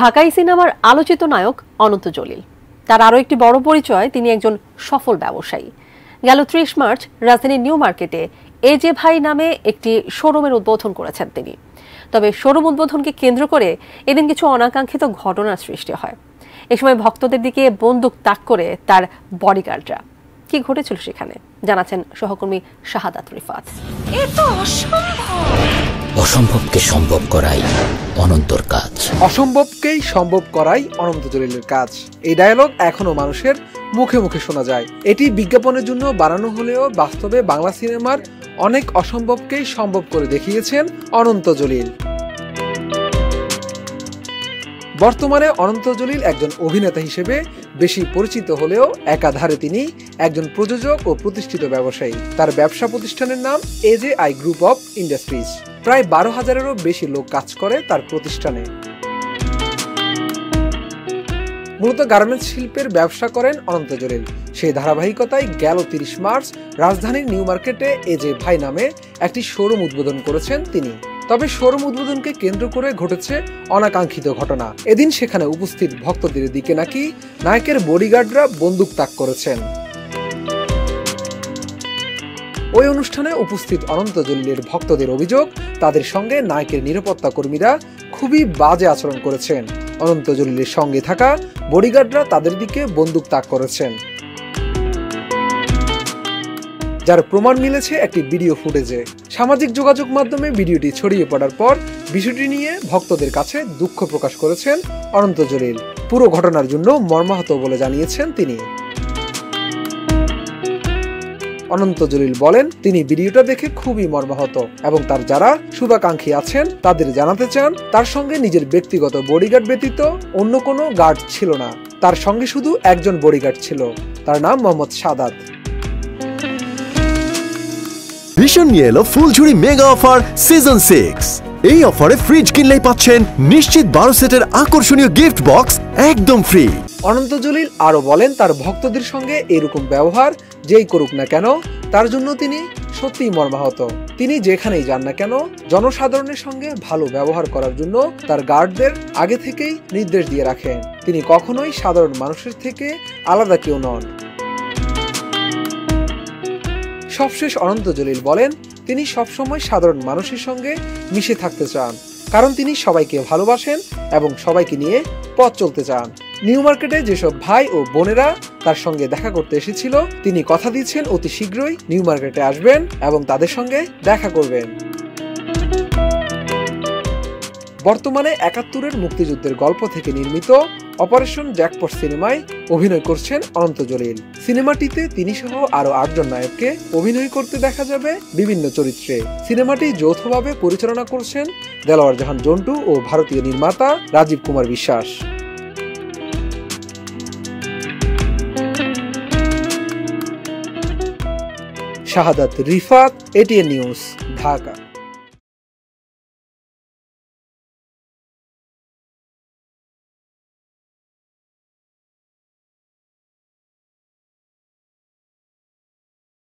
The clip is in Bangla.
ঢাকাই সিনেমার আলোচিত নায়ক অনন্ত জলিল। তার আরও একটি বড় পরিচয়, তিনি একজন সফল ব্যবসায়ী। গেল ত্রিশ মার্চ রাজধানীর নিউ মার্কেটে এ যে ভাই নামে একটি শোরুমের উদ্বোধন করেছেন তিনি। তবে শোরুম উদ্বোধনকে কেন্দ্র করে এদিন কিছু অনাকাঙ্ক্ষিত ঘটনার সৃষ্টি হয়। এ সময় ভক্তদের দিকে বন্দুক তাক করে তার বডিগার্ডরা কি ঘটেছিল সেখানে? জানাচ্ছেন সহকর্মী শাহাদাত রিফাত। অসম্ভবকে সম্ভব করাই অনন্তর কাজ। অসম্ভবকেই সম্ভব করাই অনন্ত জলিলের কাজ। এই ডায়লগ এখনও মানুষের মুখে মুখে শোনা যায়। এটি বিজ্ঞাপনের জন্য বানানো হলেও বাস্তবে বাংলা সিনেমার অনেক অসম্ভবকেই সম্ভব করে দেখিয়েছেন অনন্ত জলিল। বর্তমানে অনন্ত জলিল একজন অভিনেতা হিসেবে বেশি পরিচিত হলেও একাধারে তিনি একজন প্রযোজক ও প্রতিষ্ঠিত ব্যবসায়ী। তার ব্যবসা প্রতিষ্ঠানের নাম এজে আই গ্রুপ অফ ইন্ডাস্ট্রিজ প্রায় বারো হাজারেরও বেশি লোক কাজ করে তার প্রতিষ্ঠানে। মূলত গার্মেন্টস শিল্পের ব্যবসা করেন অনন্ত জলিল। সেই ধারাবাহিকতায় গেল তিরিশ মার্চ রাজধানীর নিউ মার্কেটে এজে ভাই নামে একটি শোরুম উদ্বোধন করেছেন তিনি। তবে শোরুম উদ্বোধনকে কেন্দ্র করে ঘটেছে অনাকাঙ্ক্ষিত ঘটনা। এদিন সেখানে উপস্থিত ভক্তদের দিকে নাকি নায়কের বডিগার্ডরা বন্দুক তাক করেছেন। ওই অনুষ্ঠানে উপস্থিত অনন্ত জলিলের ভক্তদের অভিযোগ, তাদের সঙ্গে নায়কের নিরাপত্তা কর্মীরা খুবই বাজে আচরণ করেছেন। অনন্ত জলিলের সঙ্গে থাকা বডিগার্ডরা তাদের দিকে বন্দুক তাক করেছেন। যার প্রমাণ মিলেছে একটি ভিডিও ফুটেজে। সামাজিক যোগাযোগ মাধ্যমে ভিডিওটি ছড়িয়ে পড়ার পর বিষয়টি নিয়ে ভক্তদের কাছে দুঃখ প্রকাশ করেছেন অনন্ত জলিল। পুরো ঘটনার জন্য মর্মাহত বলে জানিয়েছেন তিনি। অনন্ত জলিল বলেন, তিনি ভিডিওটা দেখে খুবই মর্মাহত এবং তার যারা শুভাকাঙ্ক্ষী আছেন, তাদের জানাতে চান, তার সঙ্গে নিজের ব্যক্তিগত বডিগার্ড ব্যতীত অন্য কোনো গার্ড ছিল না। তার সঙ্গে শুধু একজন বডিগার্ড ছিল, তার নাম মোহাম্মদ সাদাত। ভীষণ নিয়ে এলো Fuljhuri mega offer season six এই অফারে ফ্রিজ কিনলেই পাচ্ছেন নিশ্চিত বারো সেটের আকর্ষণীয় গিফট বক্স একদম ফ্রি অনন্ত জলিল আরও বলেন, তার ভক্তদের সঙ্গে এরকম ব্যবহার যেই করুক না কেন, তার জন্য তিনি সত্যিই মর্মাহত। তিনি যেখানেই যান না কেন, জনসাধারণের সঙ্গে ভালো ব্যবহার করার জন্য তার গার্ডদের আগে থেকেই নির্দেশ দিয়ে রাখেন। তিনি কখনোই সাধারণ মানুষের থেকে আলাদা কেউ নন। সবশেষ অনন্ত জলিল বলেন, তিনি সবসময় সাধারণ মানুষের সঙ্গে মিশে থাকতে চান, কারণ তিনি সবাইকে ভালোবাসেন এবং সবাইকে নিয়ে পথ চলতে চান। নিউ মার্কেটে যেসব ভাই ও বোনেরা তার সঙ্গে দেখা করতে এসেছিল, তিনি কথা দিচ্ছেন অতি শীঘ্রই নিউ মার্কেটে আসবেন এবং তাদের সঙ্গে দেখা করবেন। বর্তমানে একাত্তরের মুক্তিযুদ্ধের গল্প থেকে নির্মিত অপারেশন জ্যাকপট সিনেমায় অভিনয় করছেন অনন্ত জলিল। সিনেমাটিতে তিনি সহ আরও আটজন নায়ককে অভিনয় করতে দেখা যাবে বিভিন্ন চরিত্রে। সিনেমাটি যৌথভাবে পরিচালনা করছেন দেলোয়ার জাহান জন্টু ও ভারতীয় নির্মাতা রাজীব কুমার বিশ্বাস। Shahadat Rifat ATN news Dhaka.